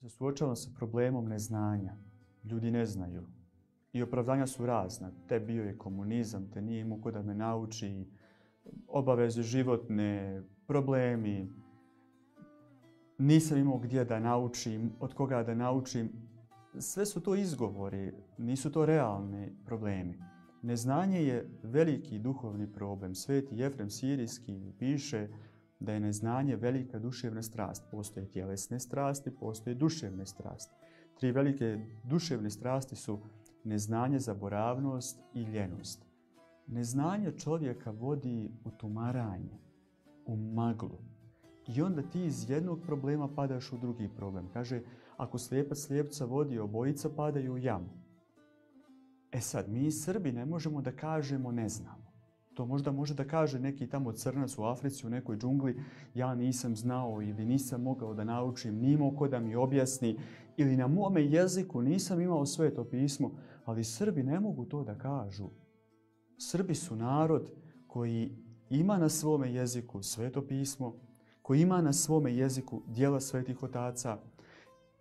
se suočavamo sa problemom neznanja. Ljudi ne znaju. I opravdanja su razna. Te bio je komunizam, te nije imao ko da me nauči, obaveze životne, problemi, nisam imao gdje da naučim, od koga da naučim. Sve su to izgovori, nisu to realni problemi. Neznanje je veliki duhovni problem. Sveti Jefrem Sirijski piše da je neznanje velika duševna strast. Postoje tjelesne strasti, postoje duševne strasti. Tri velike duševne strasti su neznanje, zaboravnost i ljenost. Neznanje čovjeka vodi u tumaranje, u maglu. I onda ti iz jednog problema padaš u drugi problem. Kaže, ako slijepac slijepca vodi, obojica padaju u jamu. E sad, mi Srbi ne možemo da kažemo ne znamo. To možda može da kaže neki tamo crnac u Africi, u nekoj džungli, ja nisam znao ili nisam mogao da naučim, nimao ko da mi objasni, ili na mome jeziku nisam imao sveto pismo, ali Srbi ne mogu to da kažu. Srbi su narod koji ima na svome jeziku sveto pismo, koji ima na svome jeziku dijela svetih otaca,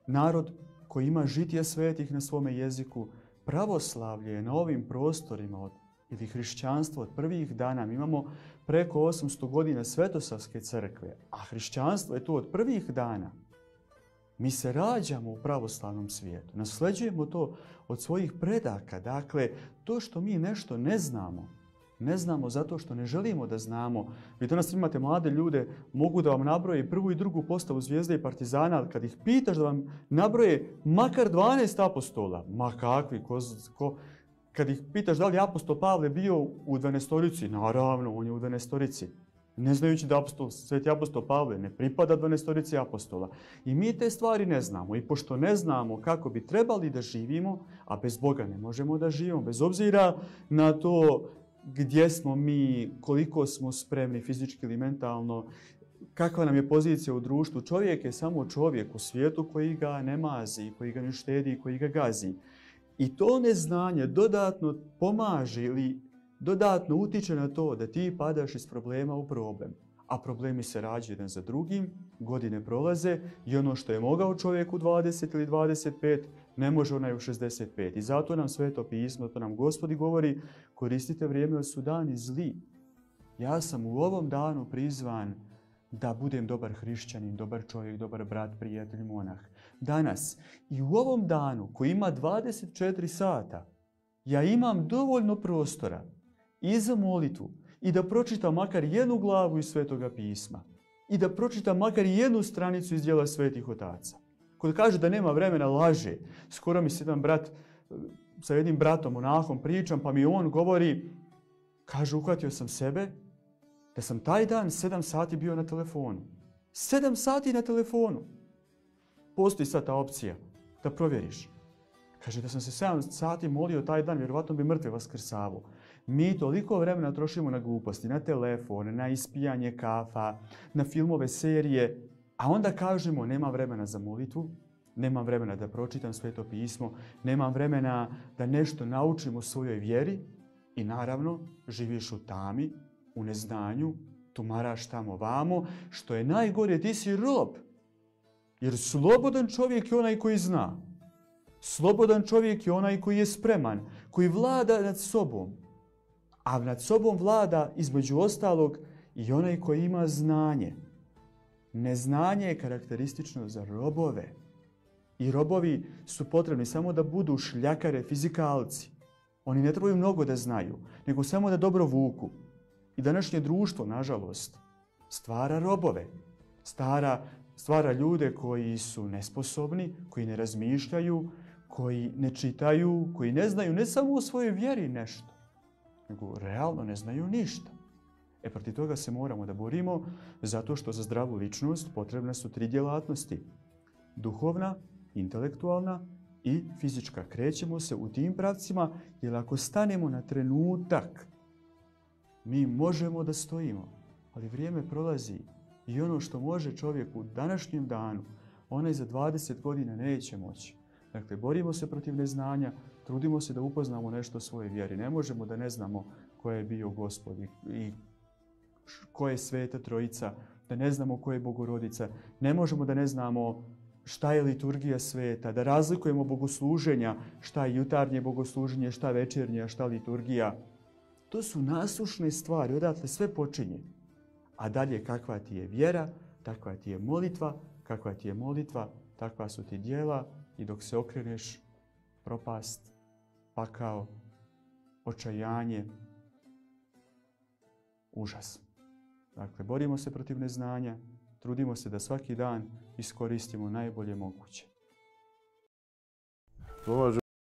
narod koji ima žitije svetih na svome jeziku, pravoslavlje je na ovim prostorima od, ili hrišćanstvo od prvih dana. Mi imamo preko 800 godina svetosavske crkve, a hrišćanstvo je tu od prvih dana. Mi se rađamo u pravoslavnom svijetu, nasleđujemo to od svojih predaka. Dakle, to što mi nešto ne znamo, ne znamo zato što ne želimo da znamo. Vi danas imate mlade ljude, mogu da vam nabroje prvu i drugu postavu zvijezde i partizana, ali kad ih pitaš da vam nabroje makar 12 apostola, ma kakvi, ko, kad ih pitaš da li je apostol Pavle bio u dvanestorici, naravno, on je u dvanestorici. Ne znajući da apostol, sveti apostol Pavle ne pripada dvanestorici apostola. I mi te stvari ne znamo. I pošto ne znamo kako bi trebali da živimo, a bez Boga ne možemo da živimo, bez obzira na to gdje smo mi, koliko smo spremni fizički ili mentalno, kakva nam je pozicija u društvu. Čovjek je samo čovjek u svijetu koji ga ne mazi, koji ga ne štedi, koji ga gazi. I to neznanje dodatno pomaže ili dodatno utiče na to da ti padaš iz problema u problem. A problemi se rađaju jedan za drugim, godine prolaze i ono što je mogao čovjek u 20 ili 25, ne može onaj u 65. I zato nam sveto pismo, to nam gospodi govori, koristite vrijeme od su dani zli. Ja sam u ovom danu prizvan da budem dobar hrišćanin, dobar čovjek, dobar brat, prijatelj, monah. Danas i u ovom danu koji ima 24 sata, ja imam dovoljno prostora i za molitvu i da pročitam makar jednu glavu iz svetoga pisma i da pročitam makar jednu stranicu iz dijela svetih otaca. Kod kaže da nema vremena, laže. Skoro mi se jedan brat, sa jednim bratom, monahom, pričam, pa mi on govori, kaže, uhvatio sam sebe, da sam taj dan sedam sati bio na telefonu. Sedam sati na telefonu. Postoji sad ta opcija da provjeriš. Kaže da sam se 7 sati molio taj dan, vjerovatno bi mrtve vaskrsavo. Mi toliko vremena trošimo na gluposti, na telefone, na ispijanje kafa, na filmove, serije, a onda kažemo nema vremena za molitvu, nemam vremena da pročitam sveto pismo, nemam vremena da nešto naučim u svojoj vjeri i naravno živiš u tami, u neznanju, tumaraš tamo vamo, što je najgore, ti si rob. Jer slobodan čovjek je onaj koji zna. Slobodan čovjek je onaj koji je spreman, koji vlada nad sobom. A nad sobom vlada, između ostalog, i onaj koji ima znanje. Neznanje je karakteristično za robove. I robovi su potrebni samo da budu šljakare, fizikalci. Oni ne trebaju mnogo da znaju, nego samo da dobro vuku. I današnje društvo, nažalost, stvara robove. Stara, stvara ljude koji su nesposobni, koji ne razmišljaju, koji ne čitaju, koji ne znaju ne samo o svojoj vjeri nešto, nego realno ne znaju ništa. E protiv toga se moramo da borimo zato što za zdravu ličnost potrebne su tri djelatnosti. Duhovna, intelektualna i fizička. Krećemo se u tim pravcima jer ako stanemo na trenutak, mi možemo da stojimo, ali vrijeme prolazi i ono što može čovjek u današnjem danu, onaj za 20 godina neće moći. Dakle, borimo se protiv neznanja, trudimo se da upoznamo nešto o svojoj vjeri. Ne možemo da ne znamo ko je bio gospod i ko je sveta trojica, da ne znamo ko je bogorodica. Ne možemo da ne znamo šta je liturgija sveta, da razlikujemo bogosluženja, šta je jutarnje bogosluženje, šta večernje, šta liturgija. To su nasušne stvari, odatle sve počinje. A dalje kakva ti je vjera, takva ti je molitva, kakva ti je molitva, takva su ti dijela i dok se okreneš, propast, pakao, očajanje, užas. Dakle, borimo se protiv neznanja, trudimo se da svaki dan iskoristimo najbolje moguće.